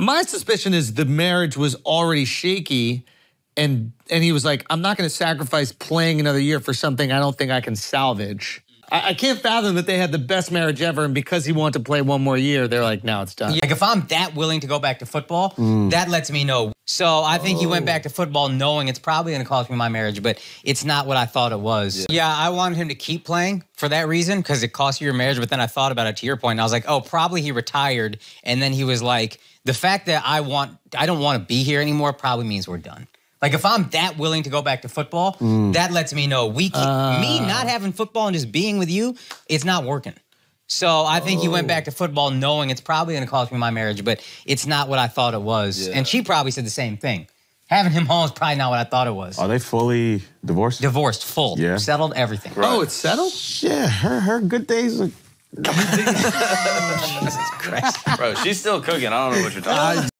My suspicion is the marriage was already shaky, and and he was like, "I'm not going to sacrifice playing another year for something I don't think I can salvage." I, I can't fathom that they had the best marriage ever, and because he wanted to play one more year, they're like, now it's done." Like if I'm that willing to go back to football, mm. that lets me know. So I think he went back to oh. football knowing it's probably going to cost me my marriage, but it's not what I thought it was. Yeah, I wanted him to keep playing for that reason because it cost you your marriage. But then I thought about it to your point, and I was like, oh, probably he retired, and then he was like, the fact that I want, I don't want to be here anymore, probably means we're done. Like if I'm that willing to go back to football, mm. that lets me know we can, me not uh. having football and just being with you, it's not working. So I think he went back to oh. football knowing it's probably going to cost me my marriage, but it's not what I thought it was. And she probably said the same thing. Having him home is probably not what I thought it was. Are they fully divorced? Divorced, full, Yeah. settled, everything. Oh, it's settled. yeah, her her good days are Jesus Christ. Bro, she's still cooking. I don't know what you're talking about.